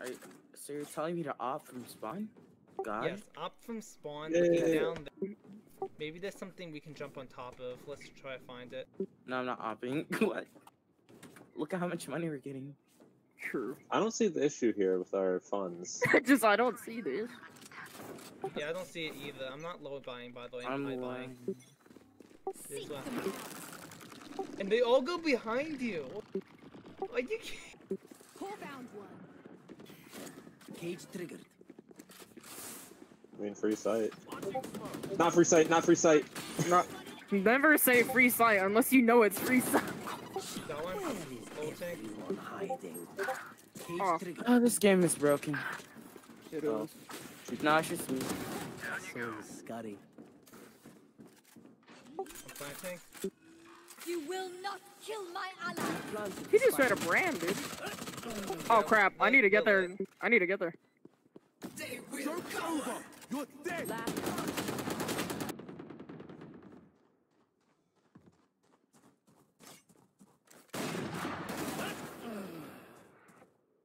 Are you, so you're telling me to opt from spawn? God. Yes, up from spawn, Yeah, looking yeah, yeah. down there. Maybe there's something we can jump on top of. Let's try to find it. No, I'm not opting. what? Look at how much money we're getting. True. I don't see the issue here with our funds. Just I don't see this. Yeah, I don't see it either. I'm not low buying, by the way. I'm, I'm high buying. This one. And they all go behind you. Like you can't. Core bound one. Cage triggered. I mean, free sight. Not free sight, not free sight. Not, never say free sight unless you know it's free sight. That one. Where is Ulting. everyone hiding? Cage Oh. Oh, this game is broken. It Oh. is. No, it's just me. So scary. I'm planting. You will not kill my ally. He just spike. tried to brand, dude. Oh crap! I need to get there. I need to get there.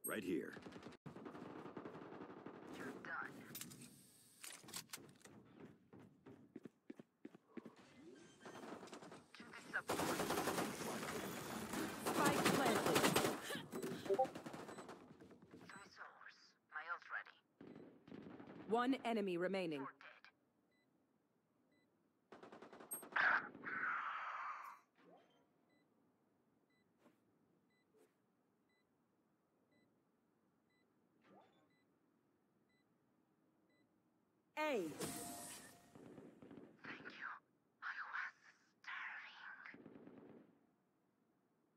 Right here. Spike planted. One enemy remaining. A. Thank you. I was starving.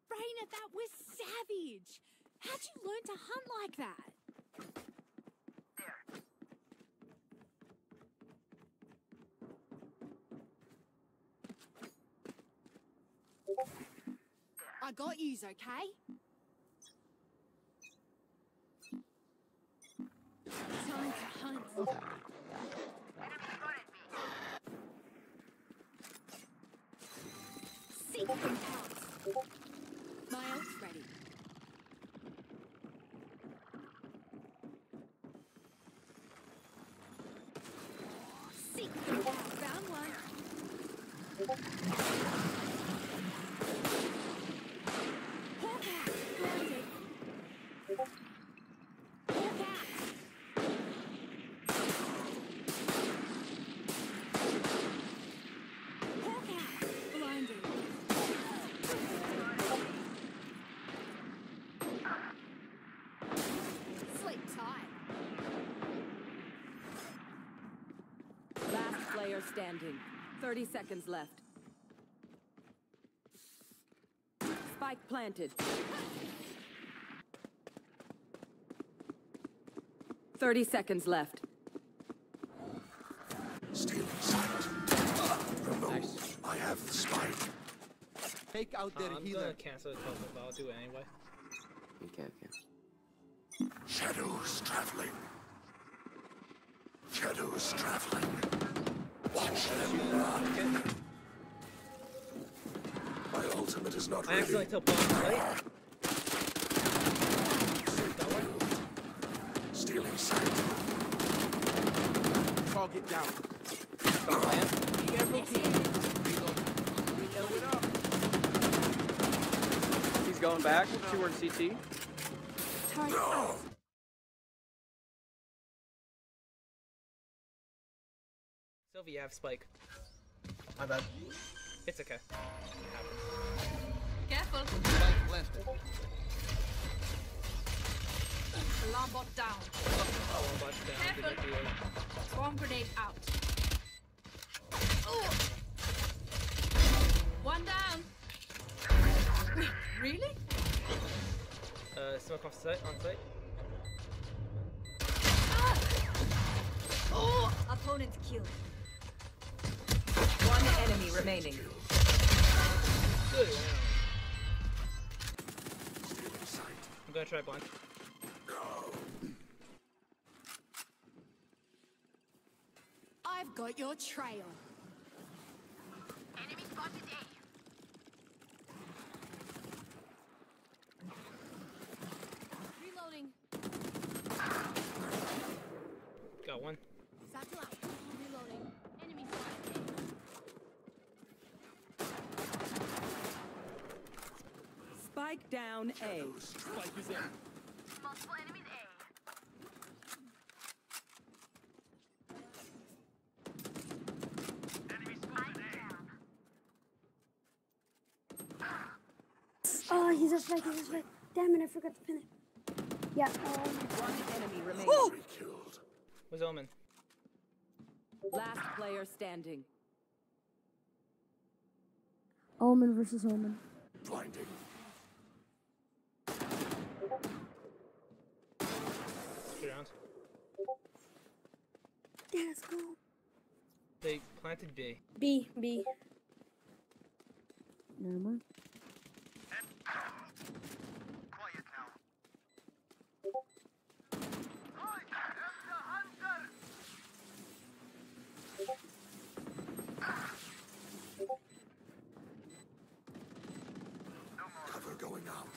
Reyna, that was savage. How'd you learn to hunt like that? I got yous, okay? Time to hunt. Seek them out. My ult's ready. Seek them out. Found one. Hawk out. Blinded. Hawk out. Hawk out. Blinded. Sleep tight. Last player standing. 30 seconds left. Spike planted. 30 seconds left. Stealing sight. Remote. I have the spike. Take out Uh, I'm gonna cancel the puzzle, but I'll do it anyway. Okay, okay. Shadows traveling. I accidentally took bomb right. That. Stealing sight. Target down. Stop playing. He's going back. Two are in CT. Turret out. Sylvie, you have spike. My bad. It's okay. It happens. Careful. Spike planted. Alarm bot down. One botch down. Did not do it. Bomb grenade out. Ooh. One down. really? Uh, smoke off site, on site. Oh! Opponent killed. One enemy remaining. Good. gonna try blind. I've got your trail. Enemy spotted A. Reloading. Got one. Spike down A. Spike is in. Oh, he's a spike, he's a spike. Damn it, I forgot to pin it. Yeah, um, One enemy remaining. Killed. Was Omen. Last player standing. Omen versus Omen. Blinding. Good round. Yeah, let's go. They planted B. B, B. Never mind. Cover going out.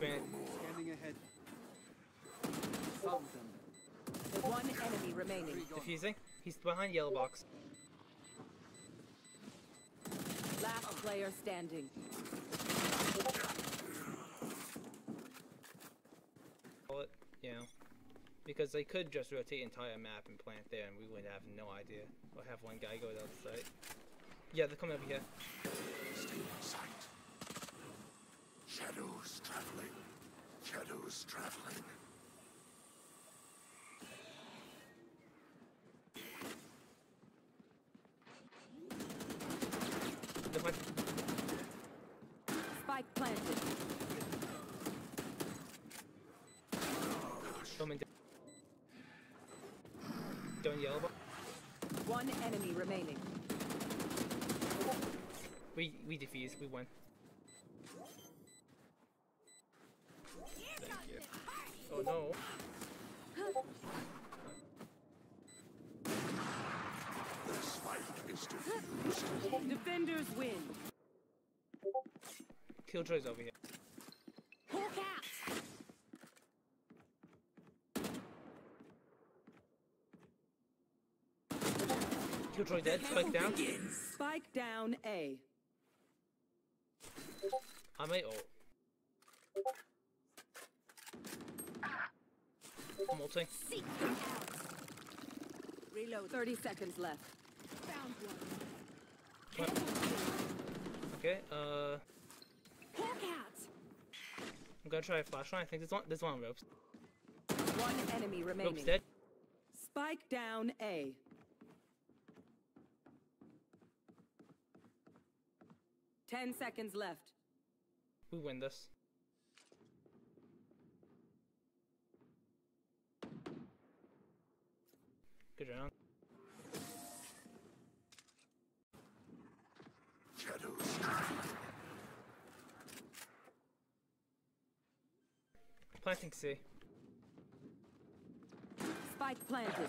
Granted, Scanning ahead. Found them. One enemy remaining. defusing. He's behind yellow box. Last player standing. Call it, you know. Because they could just rotate entire map and plant there and we would have no idea. Or have one guy go to the other side. Yeah, they're coming over here. Stay in sight. Shadows traveling. Shadows traveling. They're plant- Spike planted. Omen down. Yellow. One enemy remaining. We we defuse. We win. Thank you. Oh no. The spike is diffused. Defenders win. Killjoy's over here. Killjoy dead. Spike down. Spike down A. I might ult. I'm ulting. Seek them out. Reload. 30 seconds left. Found one. Okay. Uh, Hawk out. I'm gonna try a flashlight. I think this one. this one on ropes. One enemy Ropes remaining. dead. Spike down A. Ten seconds left. We win this. Good round. Shadows. Planting C. Spike planted.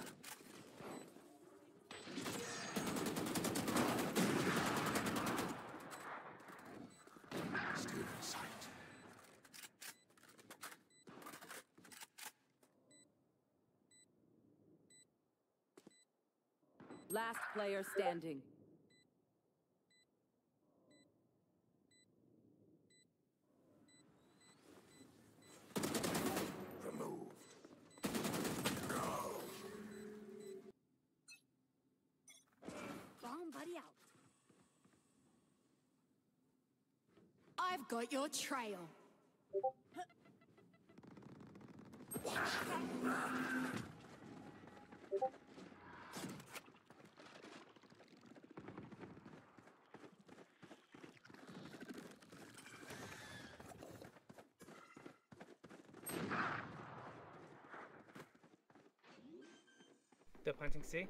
Last player standing. Removed. Bomb buddy out. I've got your trail. They're planting C.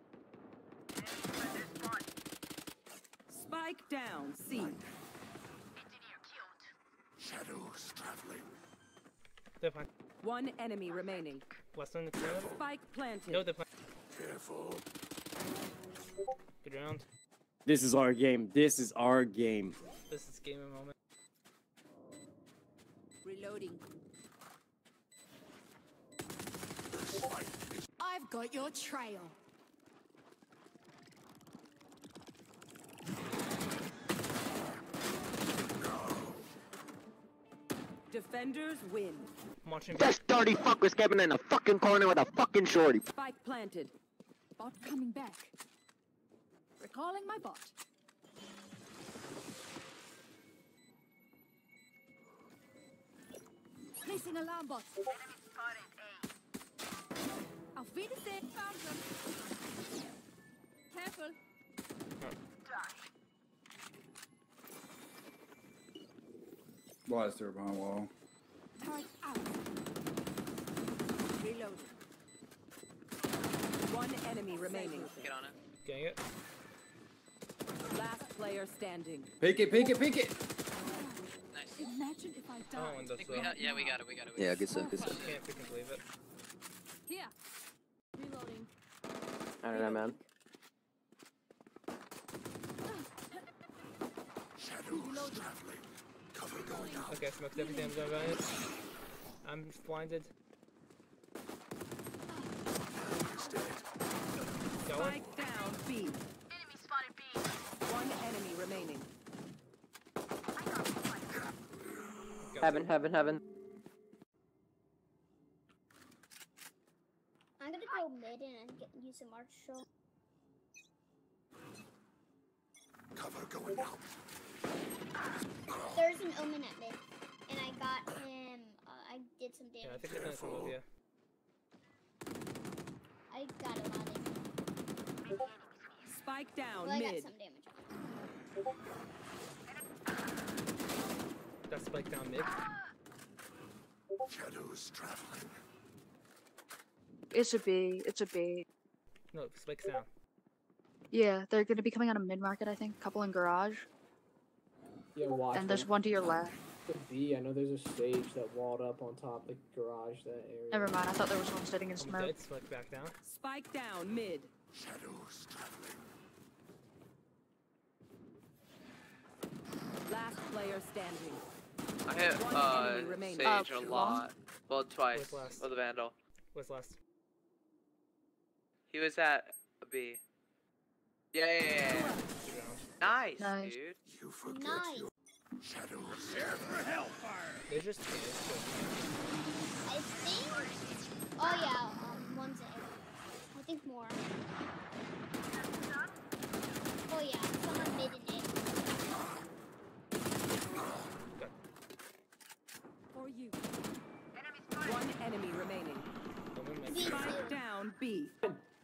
Spike down C. Shadows traveling. They're planting. One enemy remaining. Western the corner. Spike planted. No, they're planting. Careful. Good round. This is our game. This is our game. This is gamer moment. Reloading. The spike is I've got your trail. Defenders win. I'm watching. This dirty fucker's getting in a fucking corner with a fucking shorty. Spike planted. Bot coming back. Recalling my bot. Placing alarm bot. Auf Wiedersehen. Found them. Careful. Why is there behind wall? Turret out. Reload. One enemy remaining. Get on it. Getting it. Last player standing. Peek it, peek it, peek it. Nice. Imagine if I Oh, died. and I we got, yeah, we got it. We got it. We Yeah, got good stuff, good I stuff. can't freaking believe it. Here. Reloading. I don't know, man. Okay, I smoked every damn zone around it. I'm blinded. Going. Spike down B. Enemy spotted B. One enemy remaining. Go. Heaven, heaven, heaven. I'm gonna go mid and get, use a marshal. Cover going out. There's an omen at mid, and I got him. Uh, I did some damage. Yeah, I damage. think it's gonna come over here. I got a lot of damage. Spike down Well, I got some damage. on him. That's spike down mid. Shadows traveling. It's a B. It's a B. No, spike's down. Yeah, they're gonna be coming out of mid market, I think. Couple in garage, Yeah, watch. and there's one to your left. Could be. Know there's a stage that walled up on top of the garage that area. Never mind. I thought there was one sitting in I'm smoke. dead. Spike back down. Spike down mid. Shadows traveling. Last player standing. I hit uh, enemy remaining. Sage Uh, a lot. Well, twice Where's last? with the Vandal. What's last? He was at a B. Yeah, yeah, yeah, yeah. Two rounds. Nice, Nice. dude. You forget Nice. your shadows. They just did. I think. Oh yeah, um, one's A. I think more. Oh yeah, someone mid and A. For you. One enemy remaining. Someone B. Spike down B.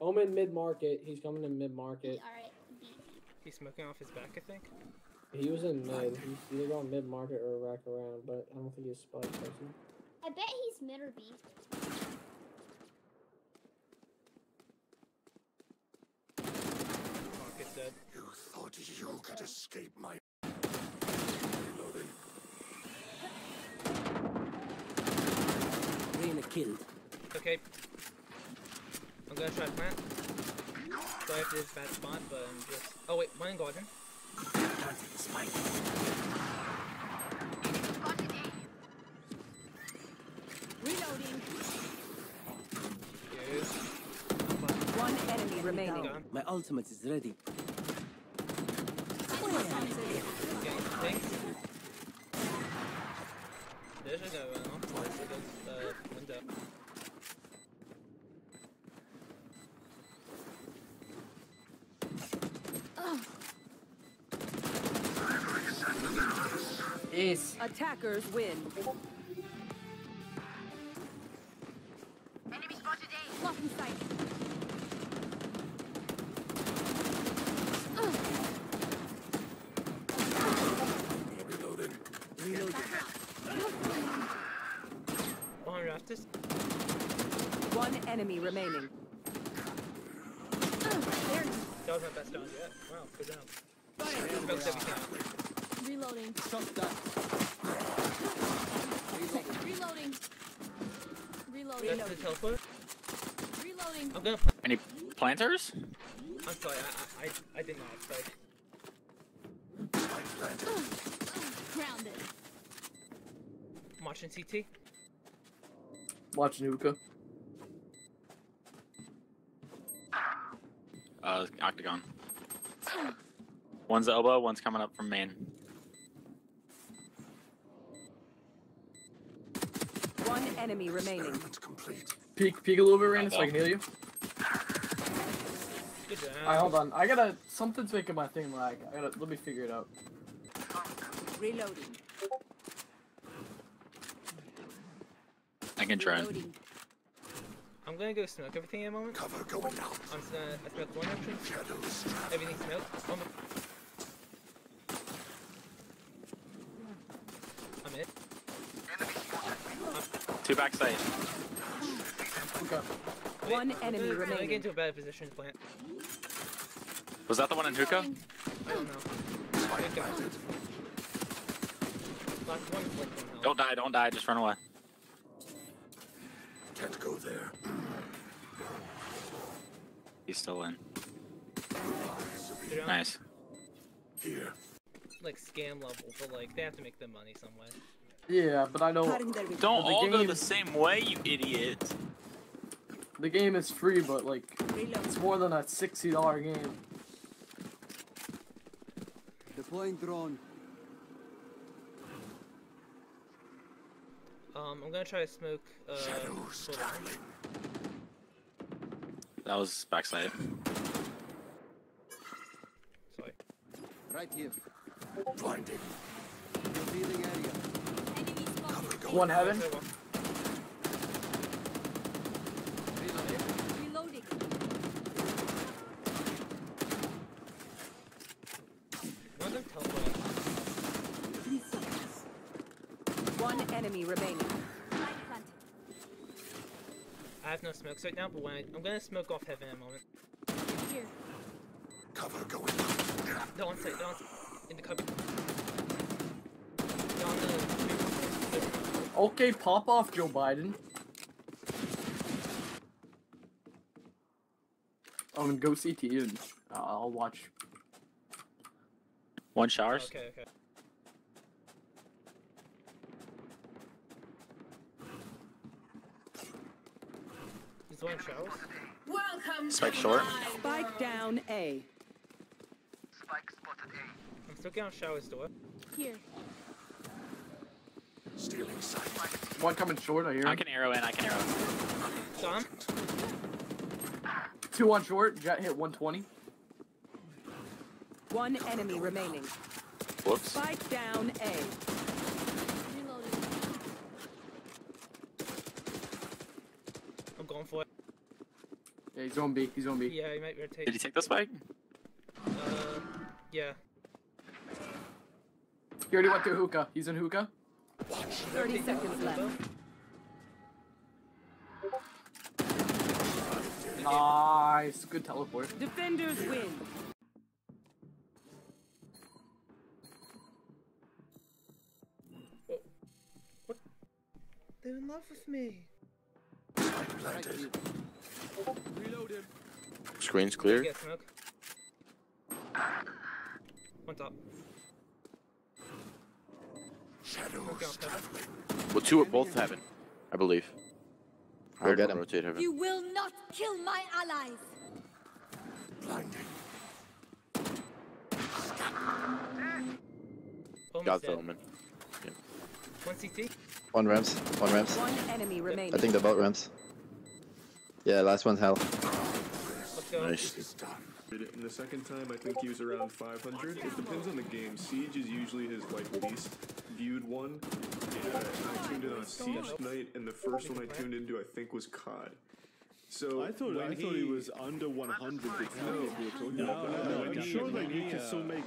Omen mid market. He's coming in mid market. Alright, He's smoking off his back, I think. He was in mid. He's either going mid market or rack around, but I don't think he's spike person. I bet he's mid or B. Pocket's dead. You thought you could escape my reloading. Reyna killed. Okay. I'm gonna try to plant. Sorry if this is a bad spot, but I'm just. Oh wait, one in garden. Planting spike. Reloading. Yes. One enemy remaining. Gone. My ultimate is ready. Okay, thanks. There's a go around. There's a go, uh, window. Attackers win. Blocking sight. Reloading. Reload. Behind rafters. One enemy remaining. That was my best dodge yet. Wow, good job. Smoked everything. Reloading. Shut that. Reloading. Reloading. That's the teleport. Reloading. I'm gonna. Any planters? I'm sorry, I, I, I, I did not expect. Grounded. I'm watching CT. Watching hookah. Uh, octagon. One's elbow, one's coming up from main. One enemy remaining. Peek, peek a little bit, Reyna, so I can heal you. Good. Alright, hold on. I gotta. Something's making my thing lag. I gotta. Let me figure it out. Reloading. I can try. Reloading. I'm gonna go smoke everything in a moment. Cover going out. Uh, I'm just gonna I smoked one entrance. Shadows traveling. Everything's smoked. Oh my- I'm in. Two backside. Okay. One I'm enemy gonna- I'm gonna get into a better position to plant. Was that the one in hookah? I don't know. Good guy. Last one flicked. Don't die, don't die, just run away. Can't go there. He's still in. Nice. Here. Like scam level, but like they have to make their money some way. Yeah, but I know. Don't the all go the same way, you idiot. The game is free, but like, it's more than a sixty dollar game. Deploying drone. Um, I'm gonna try to smoke. Uh, Shadows hold on. traveling. That was backside. Sorry. Right here. Blinding. Revealing area. Cover going One out. heaven. Okay, well, Reloading. one of them teleporting. One enemy remaining. I have no smokes right now, but when I, I'm gonna smoke off heaven in a moment. Here. Cover going out. No on site, no on site. In the cupboard. No, the. Okay, pop off, Joe Biden. I'm gonna go CT and uh, I'll watch. One showers. Okay, okay. Is one? Welcome Spike to short. my Spike down A. I'm still getting on showers door. Here. Stealing sight. One coming short, I hear. I can arrow in, I can arrow. Dom? Two on short, Jett hit 120. One enemy remaining. Whoops. Spike down A. Reloading. I'm going for it. Yeah, he's on B, he's on B. Yeah, he might rotate. Did he take the spike? Uh, yeah. He already went to hookah. He's in hookah. 30 seconds left. Nice, good teleport. Defenders win. They're in love with me. Planted. Reloaded. Screen's clear. Get smoke. One top. Shadows Smoke out heaven. traveling. Well, two are both heaven, I believe. Go I'll get him. Rotate heaven. You will not kill my allies. Blinding. Almost Got dead. Thoman. One CT. One ramps. One ramps. One enemy remaining. I think they're both ramps. Yeah, last one's hell. Nice. Is done. And the second time, I think he was around 500. It depends on the game. Siege is usually his like least viewed one. Yeah, I tuned in on Siege night, and the first one I tuned into, I think, was COD. So I thought when I thought he was under 100 before No, we no, no, I'm sure no, that you he, can uh, still make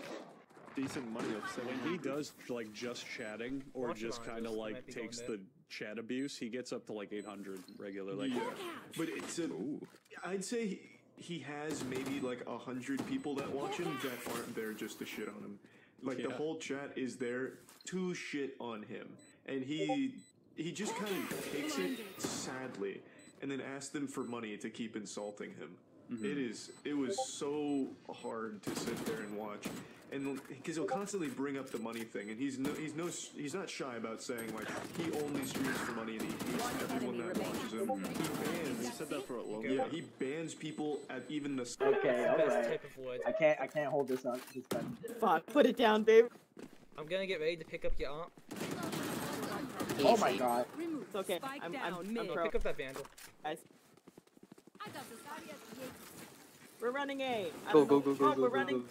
decent money off When When he does like just chatting or Watch just kind of like might be going takes the chat abuse, he gets up to like 800 regularly. yeah, but it's a. I'd say he, he has maybe like a hundred people that watch him that aren't there just to shit on him. Like the whole chat is there to shit on him, and he he just kind of takes it sadly, and then asks them for money to keep insulting him. Mm-hmm. It is it was so hard to sit there and watch, and because he'll constantly bring up the money thing, and he's no he's no he's not shy about saying like he only streams for money and he hates everyone that watches him. He bans. He said that for a long Yeah, he bans people at even the. Okay, best alright. type of wood. I can't, I can't hold this on. Fuck, put it down, babe. I'm gonna get ready to pick up your aunt. Oh my god. It's okay. Spike I'm, down I'm, I'm pro. Pick up that vandal. Guys, I got this. we're running A. I Go don't go know. go go go we're go running. go.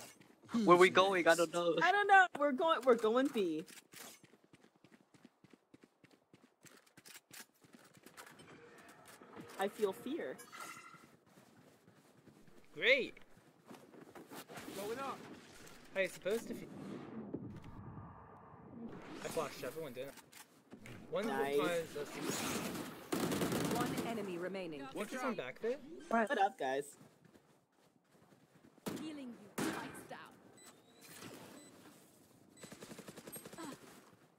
Where we going? I don't know. I don't know. We're going. We're going B. I feel fear. Great. Going up. How you supposed to feel? I flashed everyone, didn't I? One Nice. replies. One enemy remaining. What's this one back there? What up, guys? Healing you. Lights down.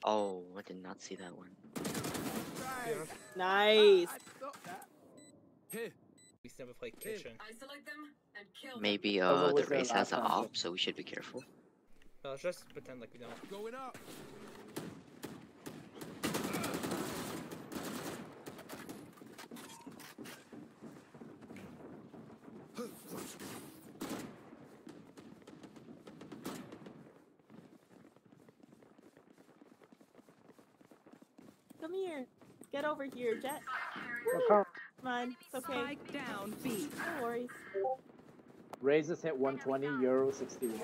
Oh, I did not see that one. Nice. We never played kitchen. Isolate them and kill Maybe uh the race has last an op, so we should be careful. Uh, let's just pretend like we don't. Going up. Here. Get over here, Jett. Okay. Come on. It's okay. Spike down B. No worries. Raze's hit 120, Yoru 61.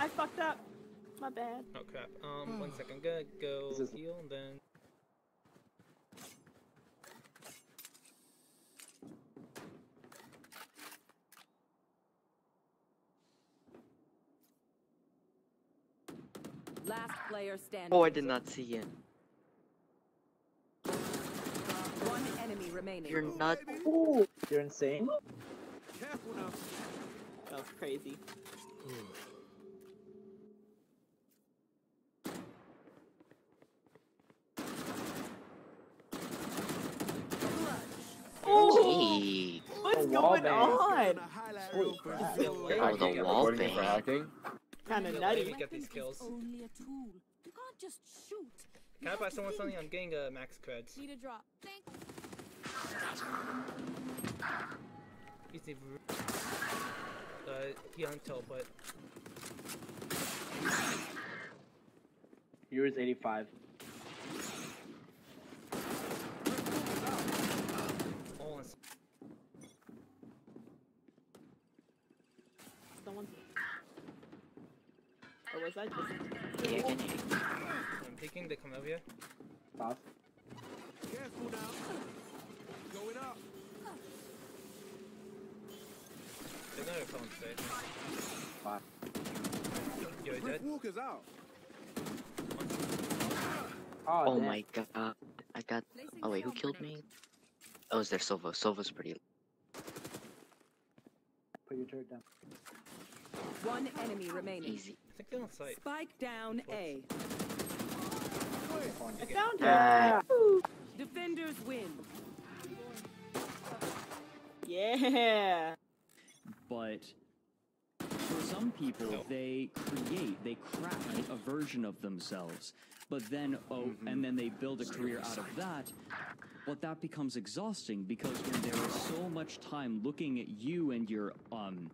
I fucked up. My bad. Oh crap. Um, one second. I'm go This is- heal and then. Last player standing. Oh, I did not see it. One enemy remaining. You're not. Ooh, you're insane. Careful now. That was crazy. Oh, what's going on? Holy crap. Oh, the wall Recording for hacking? Kind of nutty. we get these kills. Only a tool. You can't just shoot. Can I buy someone something? I'm getting uh, max creds. Need a drop. Thank Easy. Uh, he until, but Yours 85. all in. Someone. Or was I just? Yeah, I can hear. I'm peeking. They come over here. Top. Careful now. Going up. They're gonna come straight. Five. Rick dead. Walker's out. Oh, Oh my god. Uh, I got. Oh wait, who killed me? Oh, is there Silva. Silva's pretty. Put your turret down. One enemy remaining. Easy. I think they're on site. Spike down A. I found him. her. Defenders win. Yeah. but for some people they create they craft a version of themselves but then oh Mm-hmm. and then they build a career out of that but that becomes exhausting because when there is so much time looking at you and your um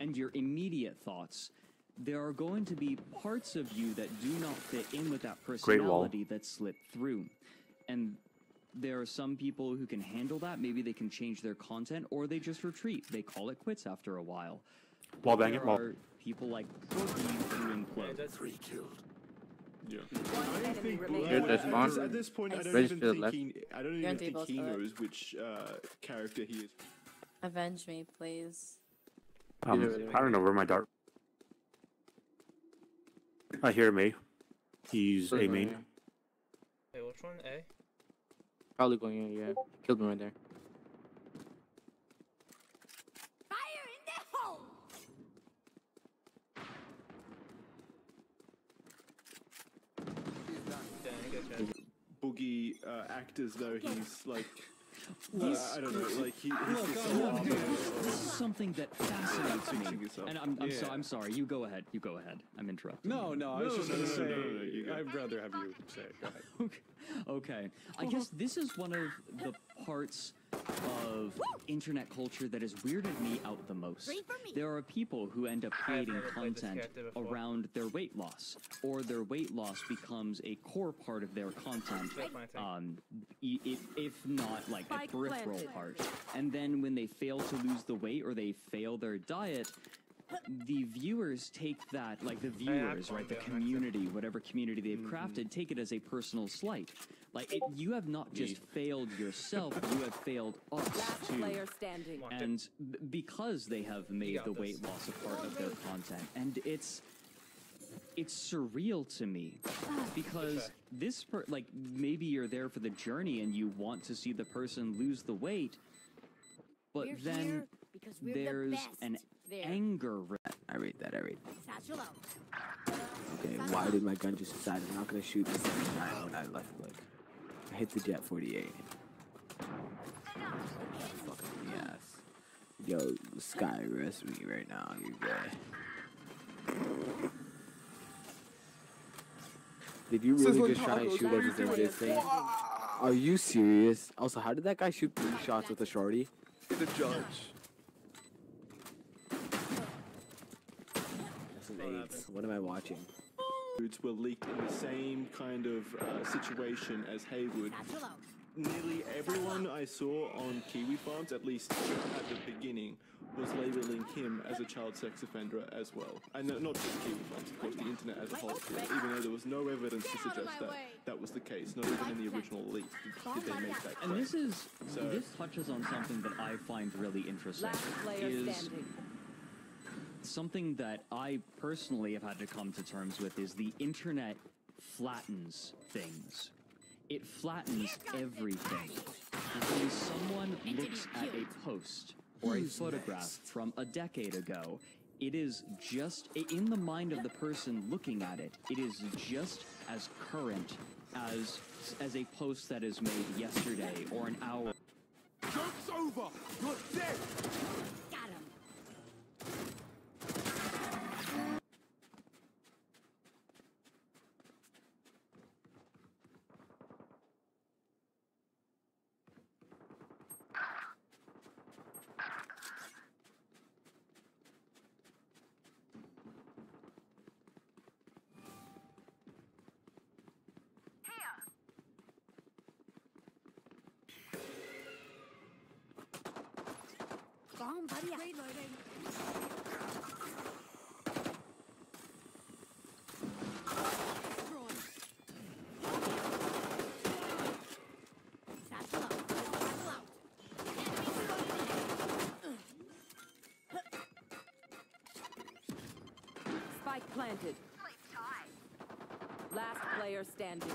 and your immediate thoughts there are going to be parts of you that do not fit in with that Great wall. personality that slip through and there are some people who can handle that. Maybe they can change their content, or they just retreat. They call it quits after a while. Wall bang there it, wall. are people like Boogie who implode. Three killed. Yeah. I think remaining. At, that's at this, at this point, I don't even the think left. he. I don't even think Devo's he side. knows which uh, character he is. Avenge me, please. Um, I don't know where my dart. I hear me. He's a main. Wait, which one? A? Probably going in, yeah. Killed me right there. Fire in the hole. Yeah, I get. Boogie uh, act as though he's like. Uh, I don't know, like he, he's Look, just uh, so this is something that fascinates me. And I'm, I'm, so, I'm sorry. You go ahead. You go ahead. I'm interrupting. No, no, I was No, just no, gonna no, say. no, no, you. I'd rather have you say it. Go ahead. Okay. okay. I guess this is one of the parts of internet culture that has weirded me out the most. Three for me. There are people who end up creating never played this content around their weight loss, or their weight loss becomes a core part of their content. Um, i- i- if not like Spike a peripheral planted. part. And then when they fail to lose the weight or they fail their diet, the viewers take that, like the viewers, right, the calmed down, community, whatever community they've Mm-hmm. crafted, take it as a personal slight. Like it, you have not just failed yourself, you have failed us Last too. player standing. And b- because they have made the this. weight loss a part of their content, and it's it's surreal to me because this per like maybe you're there for the journey and you want to see the person lose the weight, but We're then here because the there's an There. anger. ra- I read that. I read. Satchel out. Okay, why did my gun just decide I'm not gonna shoot the second time when I left click? I hit the Jett 48. Fucking yes. Yo, Skye, rest me right now. You good? Did you really just try and shoot us as this thing? Are you serious? Also, how did that guy shoot three shots with a shorty? The judge. That's an eight. What am I watching? Foods were leaked in the same kind of uh, situation as Haywood. Nearly everyone I saw on Kiwi Farms, at least at the beginning, was labeling him as a child sex offender as well. And no- not just Kiwi Farms, of course, the internet as a whole, even though there was no evidence to suggest that that was the case. Not even in the original leak did, did they make that claim. And this is So- this touches on something that I find really interesting. Last player is standing. Something that I personally have had to come to terms with is the internet flattens things. It flattens everything. When someone looks at a post or a Who's photograph from a decade ago, it is just in the mind of the person looking at it. It is just as current as as a post that is made yesterday or an hour. Joke's over! You're dead! Got him. Bomb buddy out. Reloading. Satchel out. Satchel out. Spike planted. Last player standing.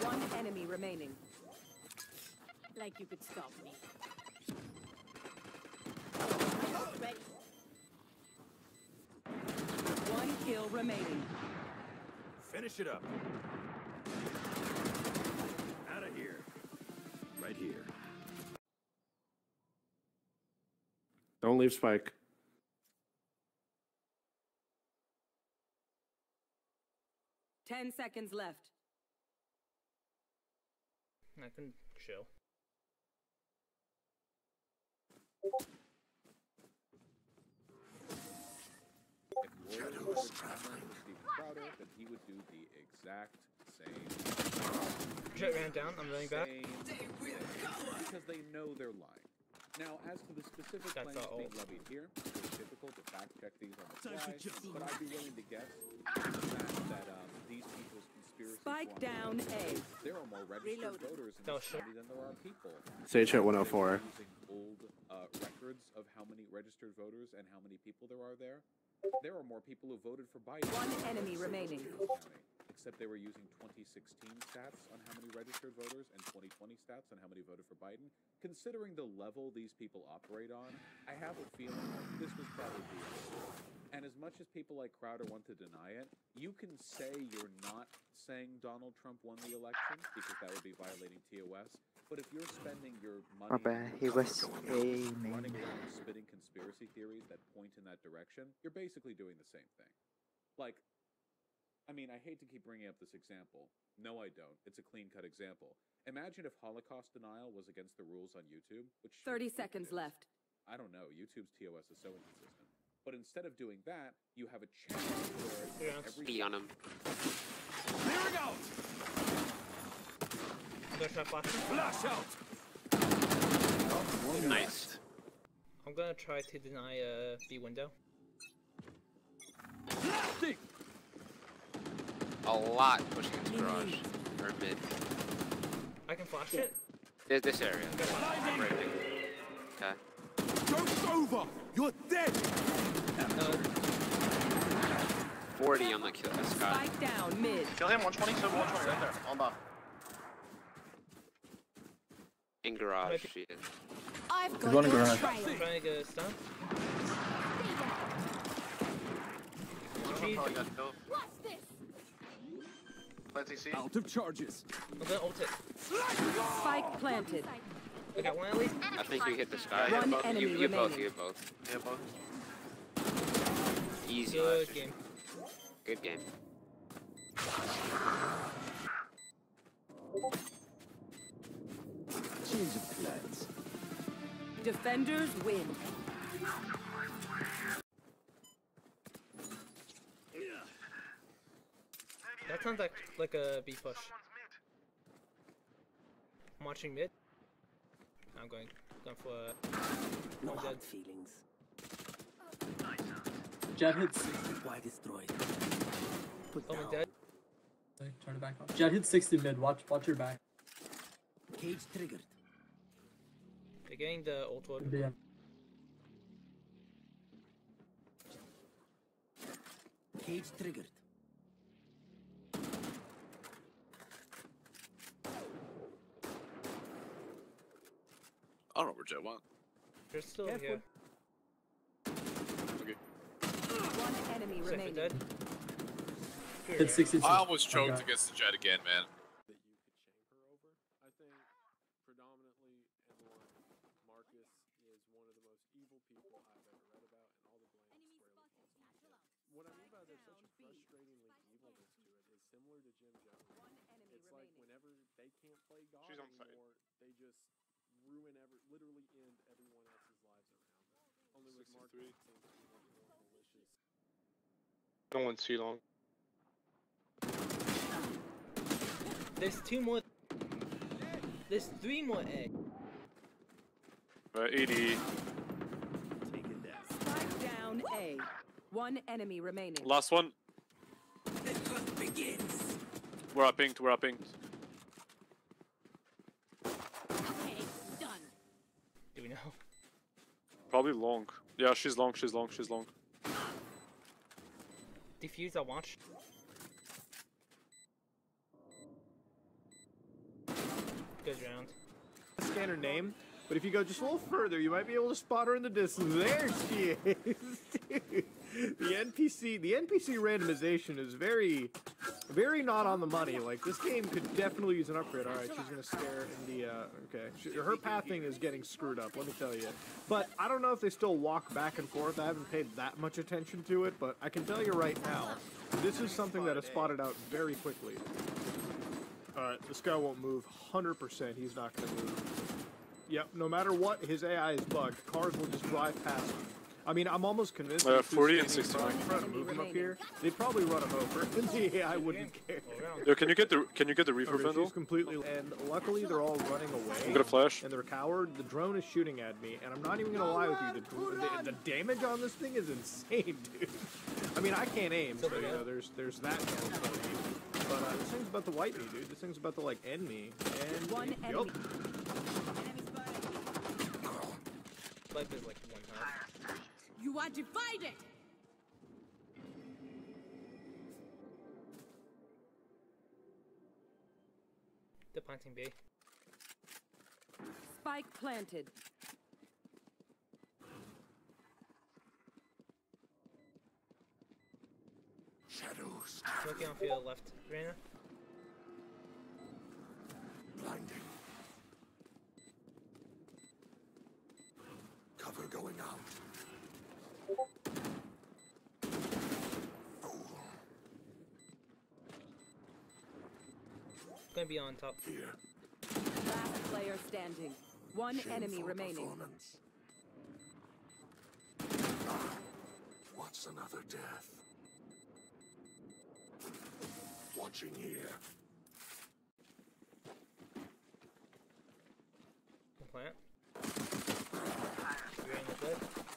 One enemy remaining. Like you could stop me. Ready. One kill remaining. Finish it up. Out of here. Right here. Don't leave Spike. Ten seconds left. I can chill. Shadows traveling. Steven Crowder, then he would do the exact same. Jett ran down. I'm running back. Because they know they're lying. Now, as to the specific That's claims being levied here, it's difficult to fact check these on the fly, but I'd be willing to guess that, that um, these people's conspiracy Spike down A. There are more registered Reloading. voters in this shit. than there are people. Sage at 104. Using old uh, records of how many registered voters and how many people there are there. There are more people who voted for Biden. One enemy remaining. County, except they were using 2016 stats on how many registered voters and 2020 stats on how many voted for Biden. Considering the level these people operate on, I have a feeling this was probably BS. And as much as people like Crowder want to deny it, you can say you're not saying Donald Trump won the election because that would be violating TOS. But if you're spending your money My bad, he was time running around spitting conspiracy theories that point in that direction, you're basically doing the same thing. Like, I mean, I hate to keep bringing up this example. No, I don't. It's a clean cut example. Imagine if Holocaust denial was against the rules on YouTube, which 30 seconds left. I don't know. YouTube's TOS is so inconsistent. But instead of doing that, you have a challenge where every Be on him. Clearing we I'm gonna try flashing. Flash out! Nice. I'm gonna try to deny uh, B window. A lot pushing into garage. Or mid. I can flash it. This, this area. Right. Okay. Joke's over! You're dead! 40 on the kill. This guy. Spike down mid. Kill him, 120, so 120, right there. On buff. In garage, she is. I've He's got running your garage. trying to get a stun. Probably got killed. What's this? Plenty C. Out of charges. I'm gonna ult it. Spike planted. I got one at least. I think you hit this guy. One both, enemy you, you both, remaining. you both. Yeah, both. Easy. Good game. Good game. Change of plans. Defenders win. That sounds like like a B push. I'm watching mid. I'm going going for uh, No one hard dead. feelings. Jett hits. Why destroyed? Put Someone down. dead. Turn it back on. Jett hit 60 mid. Watch, watch your back. Cage triggered. They're getting the ult ward. BM. Cage triggered. I don't know where Jett went. They're still Careful. here. Okay. One enemy Cypher remaining. dead. Hit 60. I almost choked Okay. against the Jett again, man. that you could shame her over. I think predominantly everyone, Marcus is one of the most evil people I've ever read about, and all the blame squarely falls on him. What I mean by there's such a frustratingly evilness to it is similar to Jim Jones. It's like whenever they can't play God She's on site. anymore, they just ruin every, literally end everyone else's lives around them. Only with Marcus, it seems to be much more malicious. No one's too long. There's two more. There's three more A. Uh, 80. Taken down. Spike down A. One enemy remaining. Last one. The hunt begins. We're up pinged, we're up Do we know? Probably long. Yeah, she's long, she's long, she's long. Defuse, I'll watch. Good round. scan her name, but if you go just a little further, you might be able to spot her in the distance. There she is, dude. The NPC, the NPC randomization is very, very not on the money. Like this game could definitely use an upgrade. All right, she's gonna stare in the. Uh, okay, she, her pathing is getting screwed up. Let me tell you. But I don't know if they still walk back and forth. I haven't paid that much attention to it, but I can tell you right now, this is something that is spotted out very quickly. Alright, this guy won't move. 100% he's not going to move. Yep, no matter what, his AI is bugged. Cars will just drive past him. I mean, I'm almost convinced Uh, if 40 and standing in front 69. and move him up here, they'd probably run him over, and the AI wouldn't care. Yo, can you get the can you get the reefer Okay, vandal? completely, and luckily they're all running away. I'm gonna flash. And they're coward. The drone is shooting at me, and I'm not even gonna lie with you. The, the, the damage on this thing is insane, dude. I mean, I can't aim, so you know, there's there's that challenge for me. But uh, this thing's about to wipe me, dude. This thing's about to like end me. And One yup. enemy. Life is like one health. You are divided. The planting B. Spike planted. Confused. Smoking off your left, Reyna. Blinding. Cover going out. Gonna be on top. Here. Last player standing. One enemy remaining. What's another death? Watching here. Plant. Reyna dead. Viper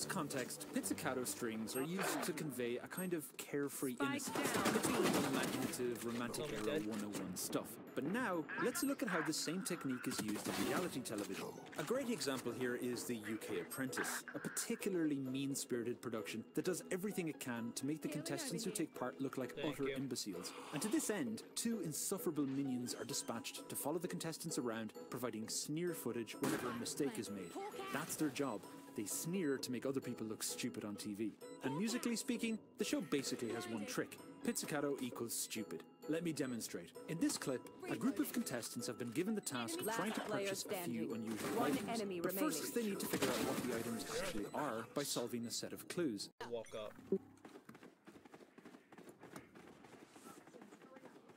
this context, pizzicato strings are used to convey a kind of carefree innocence. It's all imaginative, romantic era 101 stuff. But now, let's look at how the same technique is used in reality television. A great example here is The UK Apprentice, a particularly mean spirited production that does everything it can to make the contestants who take part look like utter imbeciles. And to this end, two insufferable minions are dispatched to follow the contestants around, providing sneer footage whenever a mistake is made. That's their job. They sneer to make other people look stupid on TV. And musically speaking, the show basically has one trick. Pizzicato equals stupid. Let me demonstrate. In this clip, a group of contestants have been given the task of trying to purchase a few unusual One items. enemy but remaining. first, they need to figure out what the items actually are by solving a set of clues. Walk up.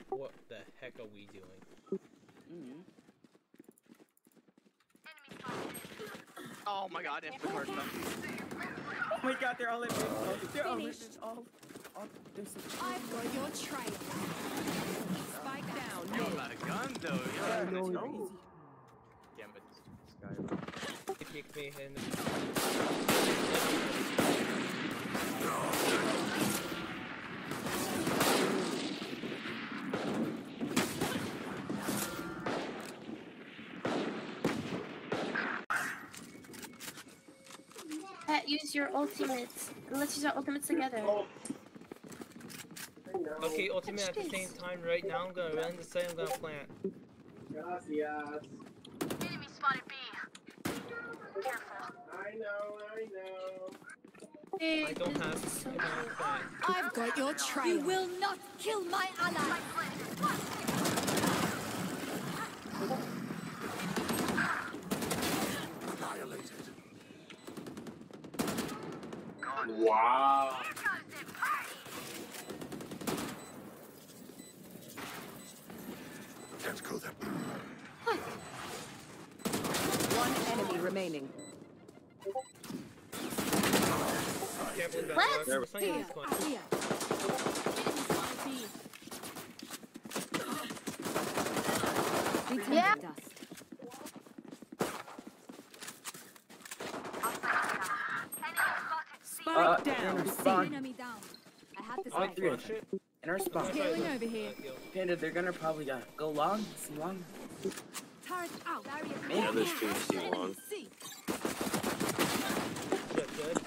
What the heck are we doing? Mm-hmm. Oh my god, it's the first time. Oh my god, they're all in oh, They're all in oh, oh, there's a I've got your trail. Spike down. Yo, mid. about a gun though. Yo, Yeah, let's no, go. Yeah, but this guy. He kicked me in. Pat, use your ultimates. And let's use our ultimates together. Okay, ultimate at the same time right now. I'm gonna run the site. I'm gonna plant. Enemy spotted B. Careful. I know, I know. I don't have. I don't have plant. I've got your trail. You will not kill my ally. Annihilated. Wow. Can't go there. One enemy remaining. Can't believe that What? Something Here, is going- here. Enemy spotted B. Return Yeah. to dust. Spike Uh, down. enemy C. spawn. Enemy down. I had this All right. three of them. In our spot. Healing over here. Panda, they're gonna probably uh, go long, see long. Turret out. Barrier Yeah, created. this team's too long. Good, good.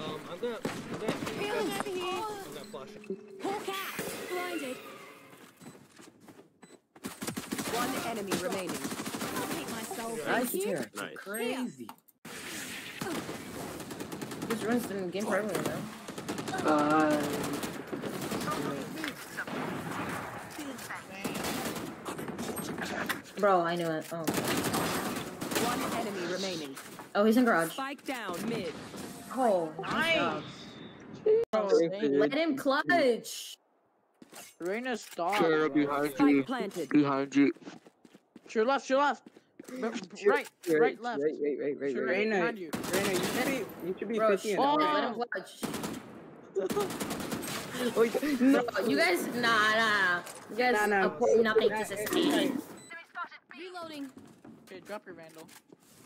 Um, I'm gonna. I'm gonna. Healing over here. I'm gonna flash it. Hawk out. Blinded. One enemy remaining. I'll take myself. Nice Thank here. Nice. Crazy. This runs through the game for everyone now. Uh, Bro, I knew it. Oh. One enemy remaining. Oh, he's in garage. Spike down mid. Oh, nice. Let him clutch. Reyna, stop. Sarah behind Spike you. planted. Behind you. To your left, to your left. R- Right, right, left. Right, right, right, right, To your right. right, behind you. Reyna, you should be, you should be Bro, 50 and shh, out. let him no, you guys, nah, nah. You guys Nah, nah. apply nothing to hey, society. Reloading. Okay, drop your vandal.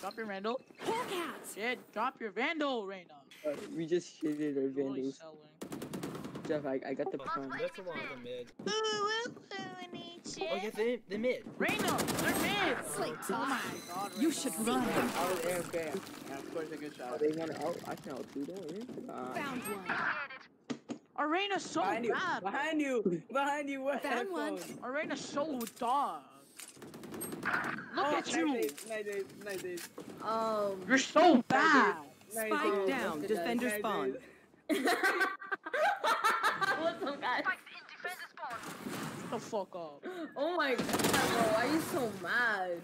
Drop your vandal. Hawk out. Shit, drop your vandal, Reyna. Uh, we just shitted our Holy vandals. selling. Jeff, I, I got the plan. That's a lot of the mid. Oh, yeah, the, the mid. Reno, they're mid. Sleep. Oh my god. You should run. I was AFK. Yeah, of course I get shot. They want to out. I can out too, don't worry. Uh, Found one. Arena's so behind you. bad. Behind you. Behind you. What? Found one. Arena's so dog. Look Oh, at nice you. days, Nice days. Nice days. Um. You're so bad. Spike days. down. Nice Defender spawn. What's up, guys? The fuck off. Oh my god, bro. Why are you so mad?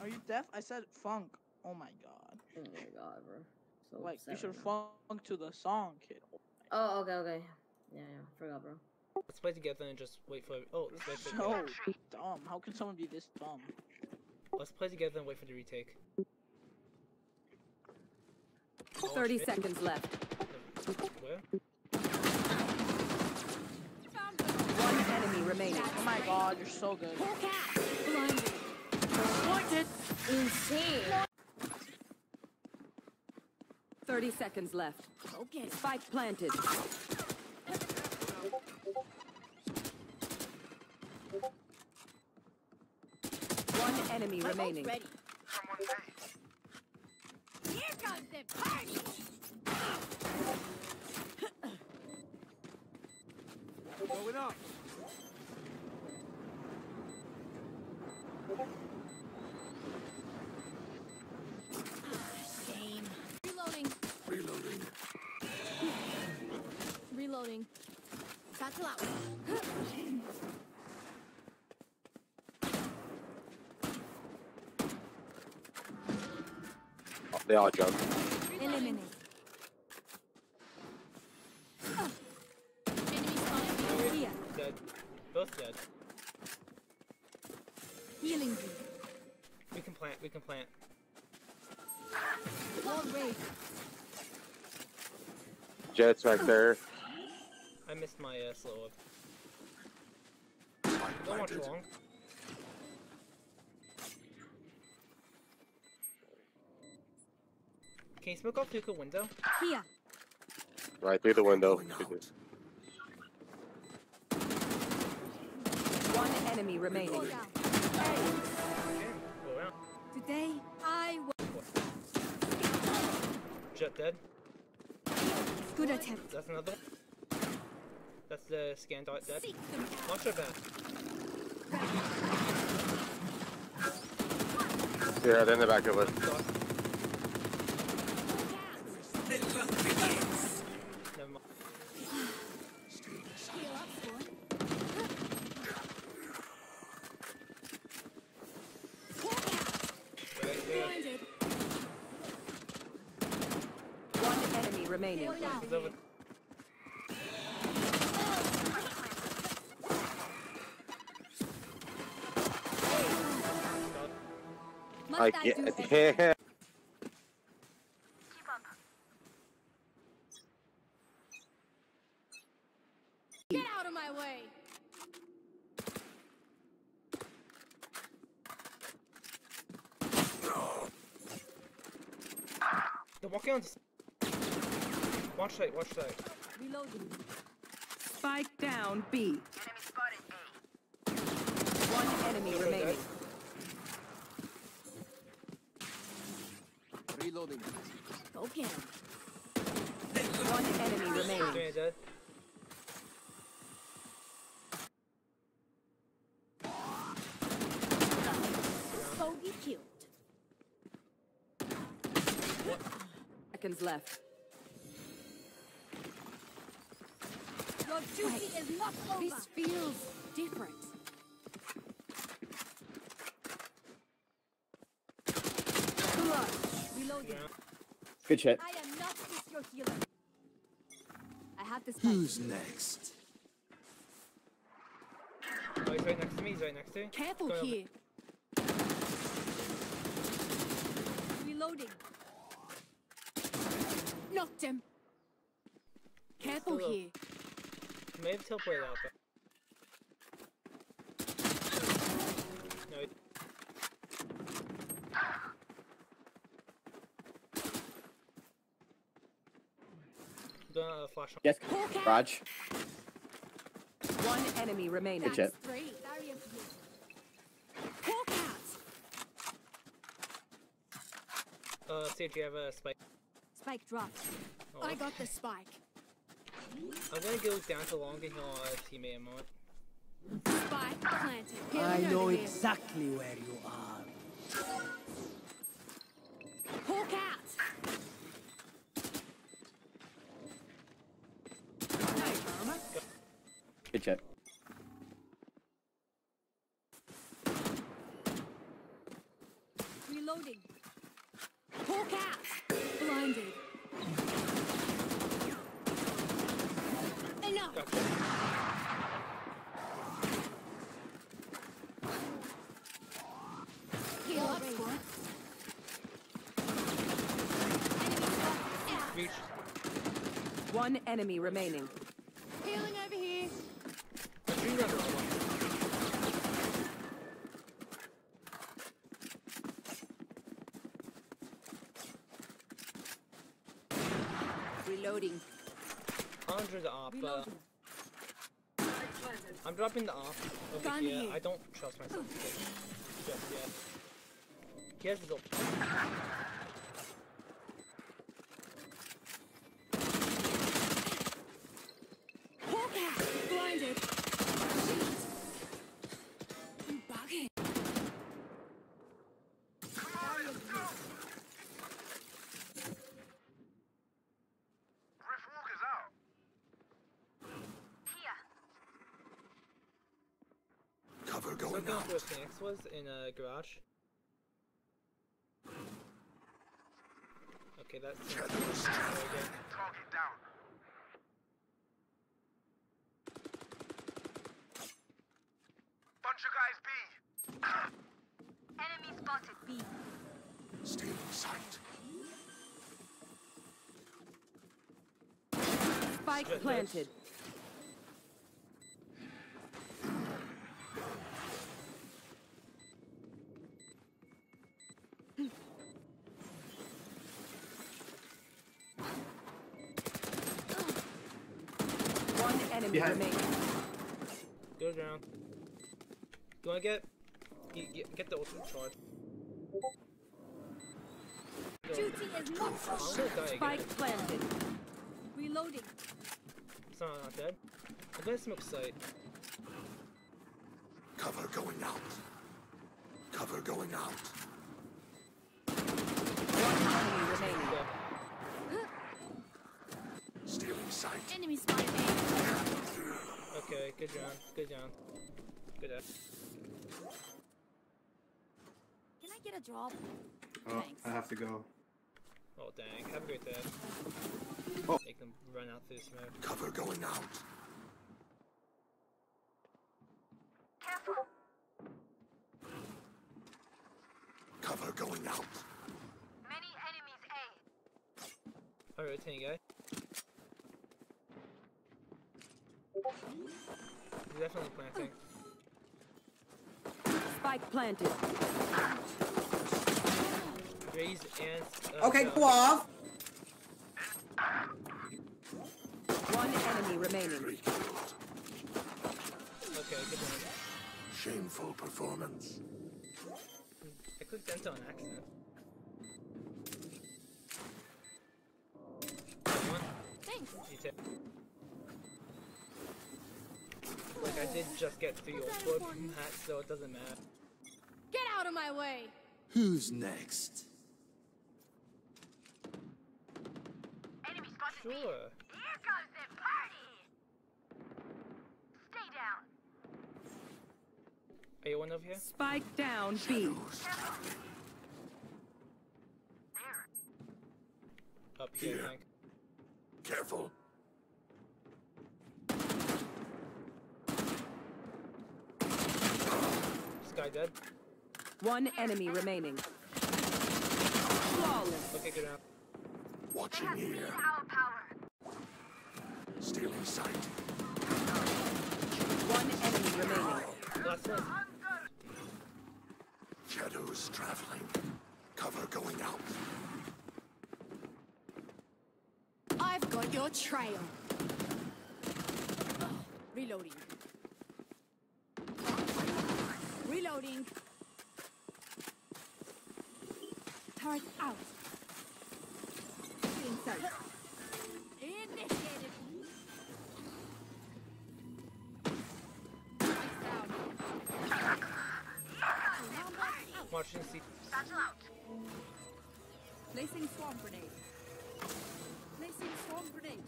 Are you deaf? I said funk. Oh my god. Oh my god, bro. So Like you should right funk to the song, kid. Oh now. Oh, okay, okay. Yeah, yeah. Forgot, bro. Let's play together and just wait for. Oh, let's wait for. So dumb. How can someone be this dumb? Let's play together and wait for the retake. Oh, 30 shit. seconds left. Where? One enemy remaining. Oh my god, you're so good. Blinded. Pointed. Insane. 30 seconds left. Go get it. Spike planted. One enemy My ult's remaining. ready. Here comes the party. They all jump. Eliminate. Enemy spotted. Here. Dead. Both dead. Healing you. We can plant. We can plant. Wall. Jett's right there. I missed my uh, slow up. Don't watch long. Can you smoke off through the window? Here. Right through the window. One enemy remaining. Go down. Go. Today, I will. Jett dead. Good attempt. That's another. That's the scan dot dead. Seek them out. Back. Yeah, they're in the back of us. Yeah. Get out of my way. They're walking on. Watch sight. Watch sight. Reloading. Spike down B. One enemy remaining. Go him. One enemy remaining. Three dead. Bogey killed. Seconds left. Your duty is not over. This feels different. Reloading. Good shit. I am not this your healer. I have this. Who's next? Oh, he's right next to me. He's right next to me. Careful Go over. here. Reloading. Knocked him. Careful Still here. May have teleported out. But... No. he- going on a flash. Yes, Raj. One enemy remaining. Good shit. Three. Barrier here. Hawk out. Uh, Sage, you have a spike. Spike dropped. Oh. I got the spike. I'm gonna go down to long and heal our teammate a moment. Spike planted. I know exactly where you are. Hawk out. Good shit. Reloading. Hawk out. Blinded. Enough. Heal up, One enemy remaining. Healing over here. Reloading. Andre the op. Uh, Dropping the op over Gun here. I don't trust myself just yet. He has his ult. Hawk out. Blinded. Shit. I'm bugging. Barrier here. Cover So going going out. Where Phoenix was in a garage. Okay, that's there we go. Bunch of guys B. Enemy spotted B. Stealing sight. Spike planted. One enemy Behind. remaining. Go down. You wanna get get, get, get the ultimate charge? Duty is not I'm gonna. Spike planted. Reloading. It's not, not dead. I'm gonna smoke sight. Cover going out. Cover going out. Enemy remaining. Stealing sight. Enemy spotted A. Okay, good job. Good job. Good ass. Can I get a drop? Oh, Thanks. I have to go. Oh dang, have a great day. Oh. Make them run out through the smoke. Cover going out. Cover going out. I'm rotating guy. He's definitely planting. Spike planted. Raise and uh, Okay, go. go off. One enemy remaining. Okay, good one. Shameful performance. I clicked enter on accident. One. Thanks. You too. Like I did just get three ult for from that, so it doesn't matter. Get out of my way. Who's next? Sure. Here comes the party! Stay down. Are you one over here? Spike down B. Up here, Here. I. Careful. Skye dead. One enemy remaining. Flawless. Okay, good round. Watching here. Stealing sight. One enemy remaining. Last one. Shadows traveling. Cover going out. I've got your trail. Reloading. Reloading. Turret out. Feeling safe. Initiated. Watching see. Placing swarm grenade. Placing swarm grenade.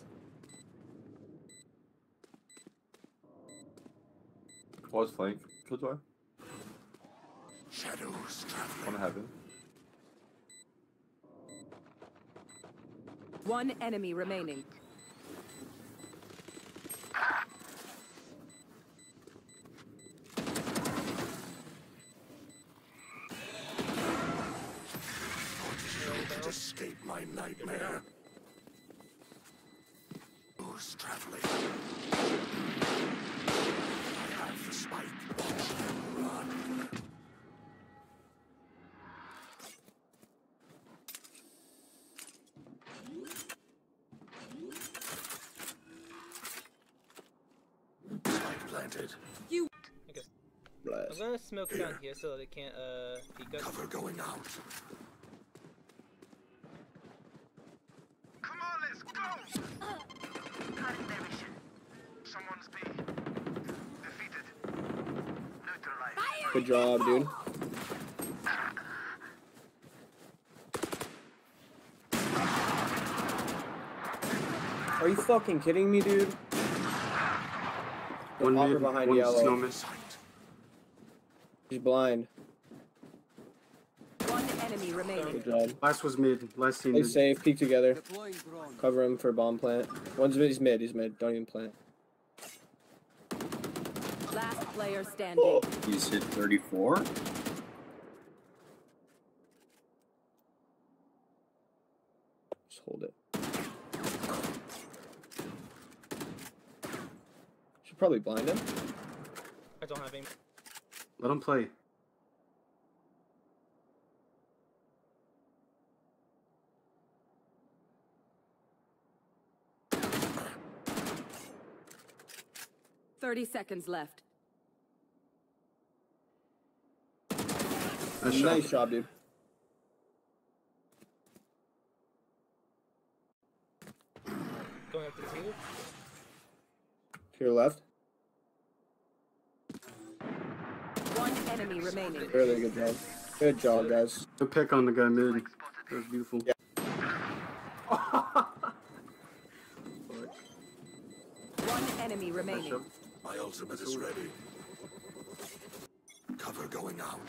Pause flank. Killjoy. Shadows traveling. On heaven. One enemy remaining. You could escape my nightmare. Who's traveling? I have the spike. Watch them run. Spike planted. You. I guess. I'm gonna smoke down here so they can't uh peek us. Cover going out. Come on, let's go! Cutting their vision. Someone's B. Defeated. Neutralized. Good job, dude. Are you fucking kidding me, dude? One Hopper mid, behind one yellow. snowman. He's blind. One enemy remaining. Good job. Last was mid. Last team Stay mid. safe. Peek together. Cover him for bomb plant. One's mid. He's mid. He's mid. Don't even plant. Last player standing. He's hit 34. Just hold it. Should probably blind him. I don't have aim. Let him play. Thirty seconds left. Nice nice shot. job, dude. Going up to two. To your left. One enemy remaining. Really good job. Good job, guys. Good pick on the guy mid. That was beautiful. One enemy remaining. My ultimate is ready. Cover going out.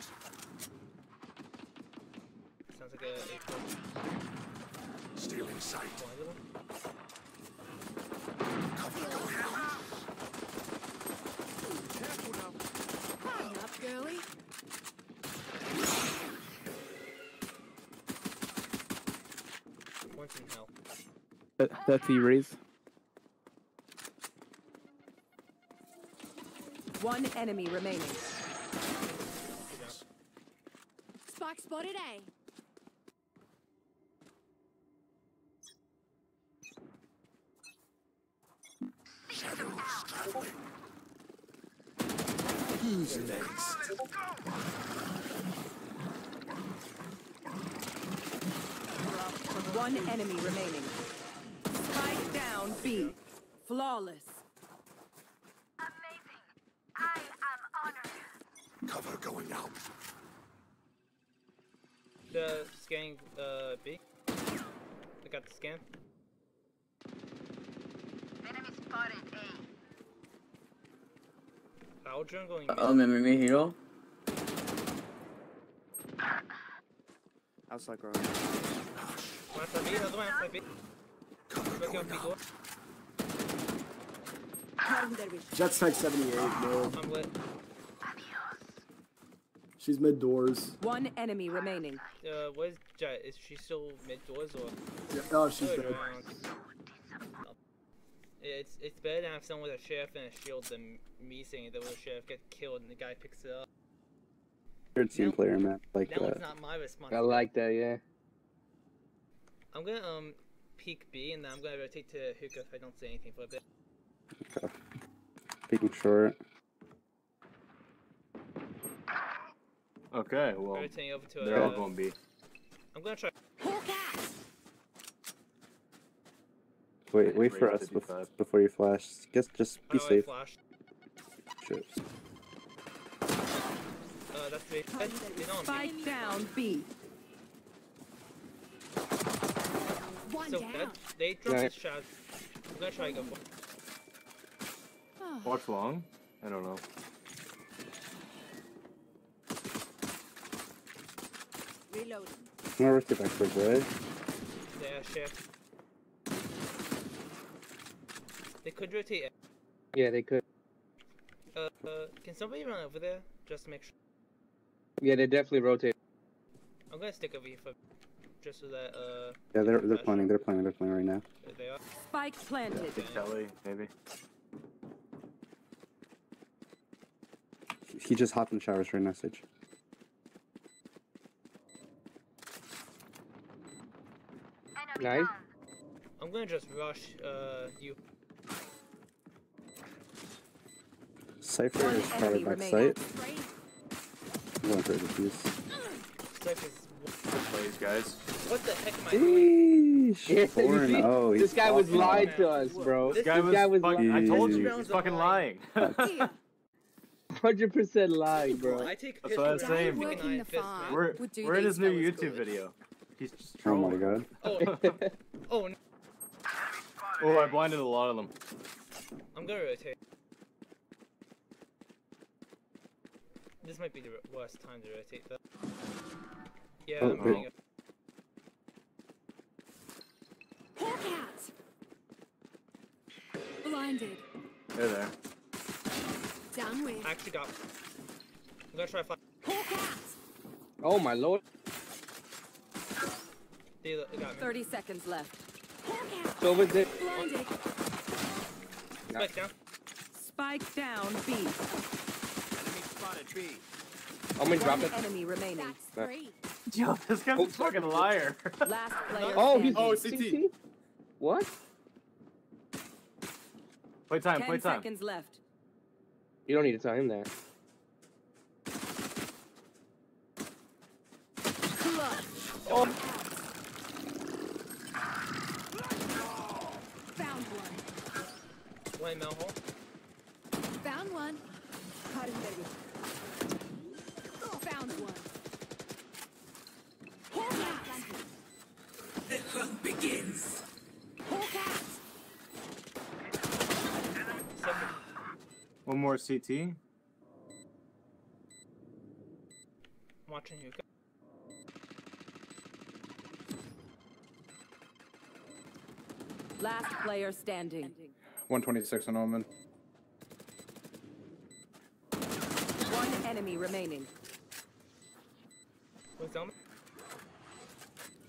Sounds like a Stealing sight. Cover going out. Hurry up, girly. One's in hell. That, that's E-Raise. One enemy remaining. Spike spotted A. Shadows traveling. Who's next? One enemy remaining. Spike down B. Flawless. Amazing. I am honored. Cover going out. The scanning uh B. I got the scan. Enemy spotted A. Aldrin going Oh, me, me, me, hero. Outside garage. One outside B, another one outside B. Breaking up B door. Cutting their vision. Jett's tech 78, bro. I'm lit. She's mid doors. One enemy remaining. Uh, what is Jett? Is she still mid doors or? Yeah, oh, she's Good dead. Round. Yeah, It's it's better to have someone with a sheriff and a shield than me saying that with a sheriff get killed and the guy picks it up. Third team player, man. Like that that. one's not my response. I like that, yeah. I'm gonna um peek B, and then I'm gonna rotate to hookah if I don't see anything for a bit. Okay. Peeking short. Okay, well, Rotating over to they're all uh, going B. I'm gonna try. Wait, wait for us bef- before you flash. Guess just be Oh, safe. flashed. Shit. Uh, that's three. Hey, you know I'm Spike down B. One So down. that, they dropped Right. the shot. I'm gonna try to go for. Watch long? I don't know. Reloading. I'm gonna rotate back towards right. Yeah, shift. They could rotate. it. Yeah, they could. Uh, uh, can somebody run over there just to make sure? Yeah, they definitely rotate. I'm gonna stick over here for just so that uh. Yeah, they're they're flash- planning. They're planning. They're planning right now. There they are. Spike planted. Kelly, maybe. He just hopped in the showers for a message. Nice. I'm gonna just rush uh you. Cypher is probably enemy back remaining. sight. I'm going for the piece. Cypher's. Plays, guys. What the heck am I doing? Sheesh. Yeah, Four and see, oh. this guy was fucking- lying to us, bro. This guy was, guy was fucking, I told you, lying. he's fucking lying. Hundred percent lying, bro. I take That's what I'm saying. of Working freaking the fist, farm. man. We're, we're in his new YouTube good. video. He's just Oh my god. Oh, oh, no. Oh, I blinded a lot of them. I'm gonna rotate. This might be the worst time to rotate though. Yeah, Oh, I'm wait. running. Hawk out. Blinded. They're there. Down with. I actually got. I'm gonna try flash. Hawk out. Oh my lord. They they got me. 30 seconds left. Hawk out. So over there. Blinded. Spike down. Spike down B. Enemy spotted B. I'm gonna drop it. enemy remaining. That's three. Yo, this guy's a fucking liar. Last player Oh, he's standing. Oh, CT. What? Play time, Ten play time. seconds left. You don't need to time that. Oh. Found one. One mail hole. Found one. Found one. Hawk out. The hunt begins. Hawk out. One more CT. I'm watching you. Last player standing. 126 on Omen. One enemy remaining. What's on?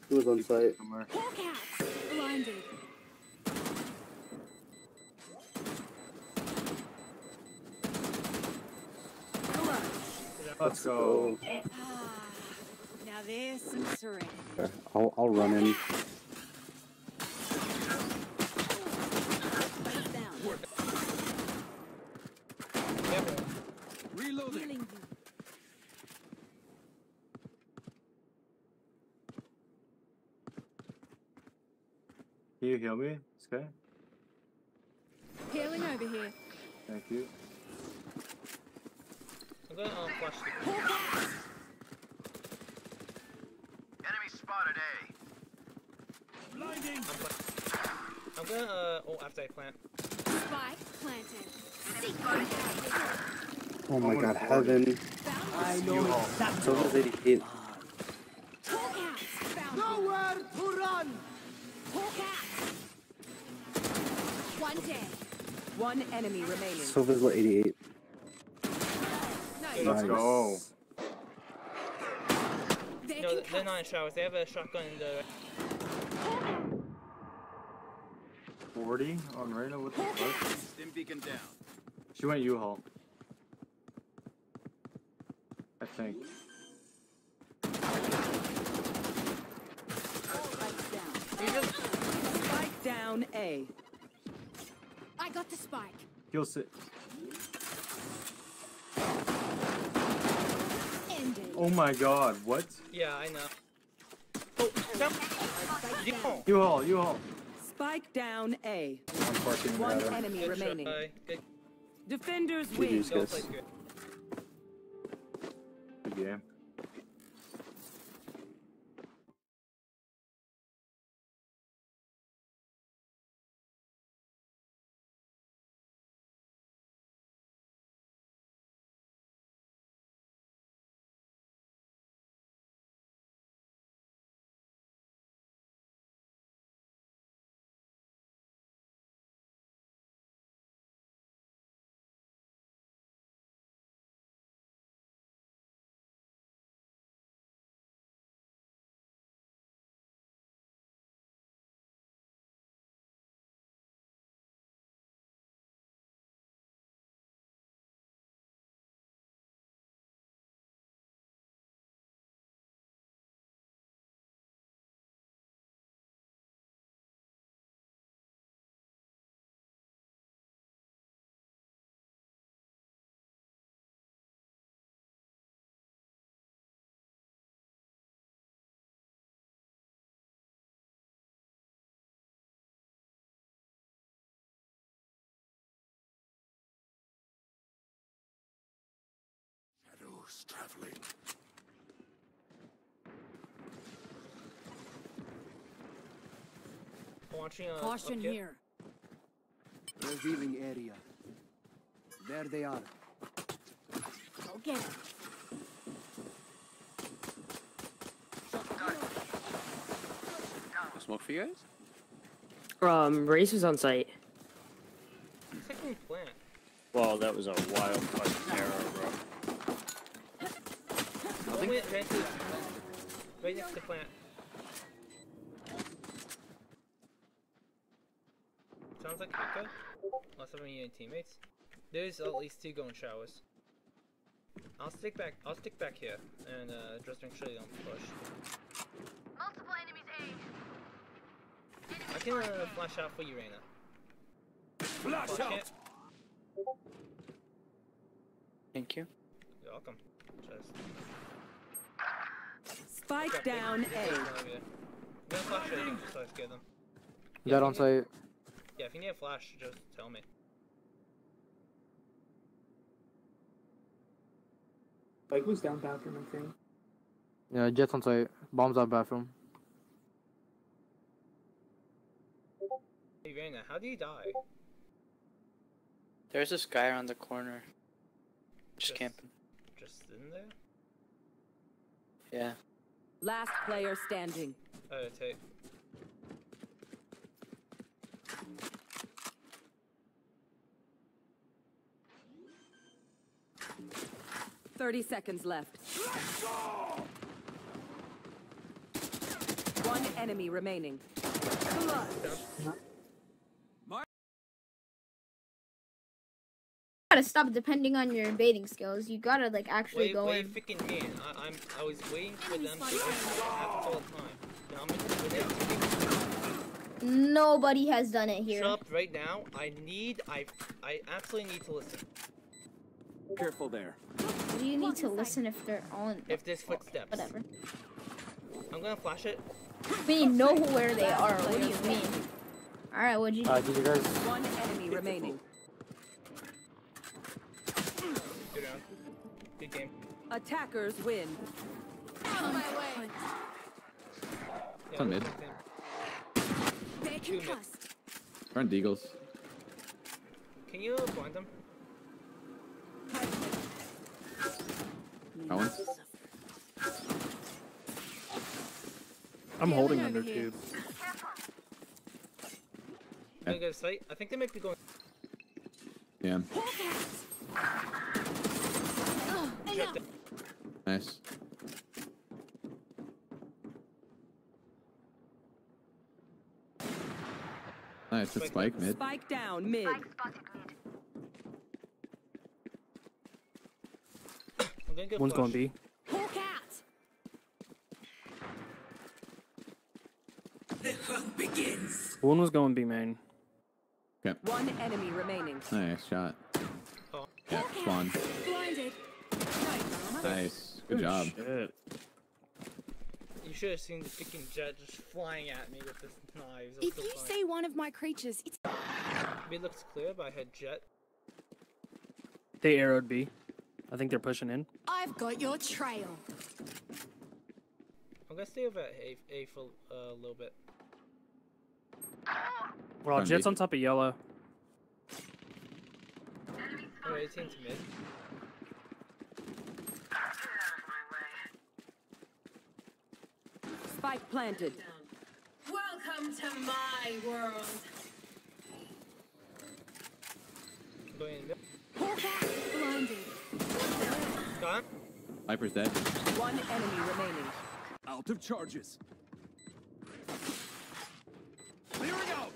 He was on site. Somewhere. Blinded. Let's go. Now there's some serenity. Okay, I'll I'll run in. Face. Reloading. You. Can you heal me, Skye? Healing over here. Thank you. I'm gonna flash you. Hawk out. Enemy spotted A. I'm, fla- I'm gonna uh oh after I plant. Spike planted. Oh my god, heaven. I know You all. exactly. So was 88. Hawk out. Found Nowhere to run. One dead. One enemy remaining. Silva's what 88. Nice. Let's go. They're No, they're not in showers. They have a shotgun in the. 40 on Reyna, what the fuck? Stim beacon down. She went U-Haul. I think. Spikes down. down A. I got the spike. He'll sit. Oh my god, what? Yeah, I know. Oh, no. You haul, you haul. Spike down A. I'm parking One ladder. enemy Good remaining. try. Good. Defenders GG's, win. Go guys. good. Good game. Shadows traveling. Watching uh, Caution up here. here. Revealing area. There they are. Go get him. Smoke for you guys? Um, Raze was on site. Second plant. Well, that was a wild fucking arrow, bro. I think right, next to, right plant. Sounds like Pika. Unless I'm any teammates. There's at least two going showers. I'll stick back. I'll stick back here and uh, just make sure they don't push. Multiple enemies A. I can uh, flash out for you, Reyna. Flash Push out! it. Thank you. You're welcome. Just. Spike down A. I'm gonna flash it just so I scare them. Dead on if site. Yeah, if you need a flash, just tell me. Like was down bathroom, I think. Yeah, Jett's on site. Bombs out bathroom. Hey, Reyna, how do you die? There's this guy around the corner. Just, Just- camping. Just in there? Yeah. Last player standing. Oh, tape. Thirty seconds left. One enemy remaining. Gotta stop depending on your baiting skills. You gotta like actually Wait, go wait, in. freaking man. I, I'm, I was waiting for them to happen all the time. Now I'm gonna Nobody has done it here. Shut up right now. I need, I, I absolutely need to listen. Careful there. Do you need to listen if they're on? If there's footsteps. Whatever. I'm gonna flash it. We know where they are. What do you mean? All right, what'd you? Uh, did you guys? One enemy remaining. Good round. Good game. Attackers win. On my way. Yeah, on mid. good game. They're Two mid. concussed. Front Deagles. Can you blind them? That one. I'm holding under here. tube. Can I go? I think they might be going. Yeah. Oh, enough. Nice. Nice. It's Spike mid. Spike down mid. I'm gonna One's going B. Hawk out. The hunt begins. One was going B main. Okay. One enemy remaining. Nice shot. Oh. Yeah, spawn. Blinded. Nice. Good job. You should have seen the freaking Jett just flying at me with his knives. It If you funny. see one of my creatures, it's It looks clear, but I had Jett. They arrowed B. I think they're pushing in. I've got your trail. I'm gonna stay over at A, A for uh, a little bit. Well, Fine, Jett's on top of yellow. 18 to mid. Spike planted. Welcome to my world. Going in mid. Blinded. Viper's dead. One enemy remaining. Out of charges. Clearing out.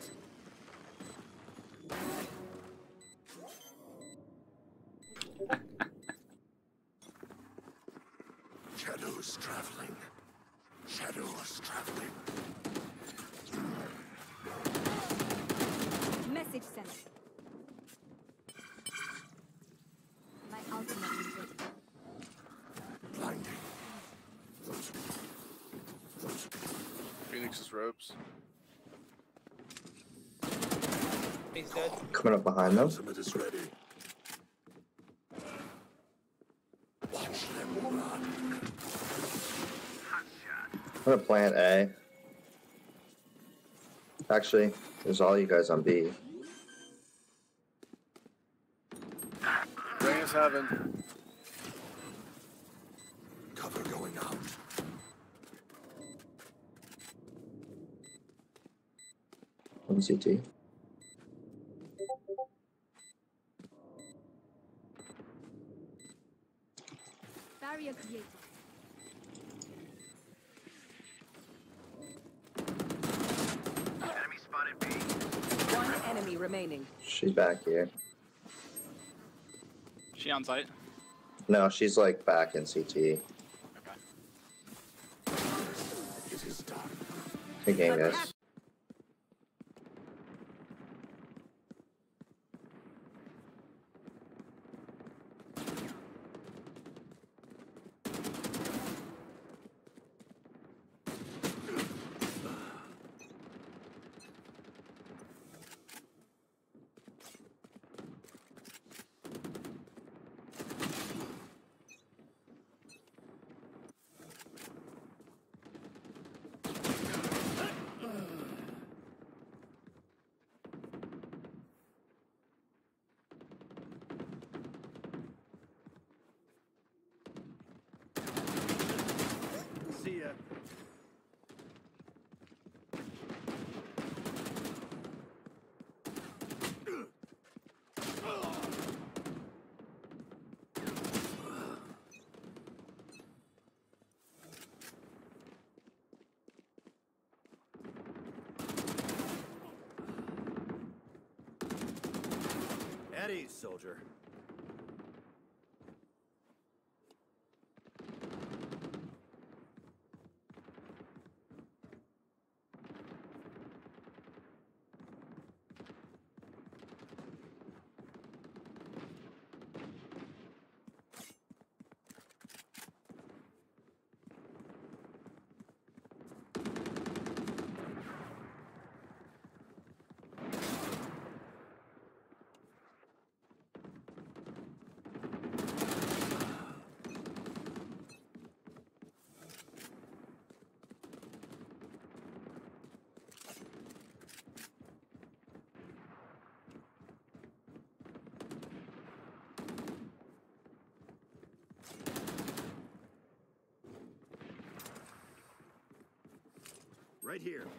Shadows traveling. Shadows traveling. Message sent. My ultimate is ready. Blinding. Phoenix's ropes. He's dead. Coming up behind them. Ultimate is ready. Watch them run. I'm gonna plant A. Actually, there's all you guys on B. Rain is heaven. Cover going out. One CT. Barrier created. Enemy spotted B. One enemy remaining. She's back here. She on site? No, she's like back in CT. Okay. done. Good game, guys. Right here.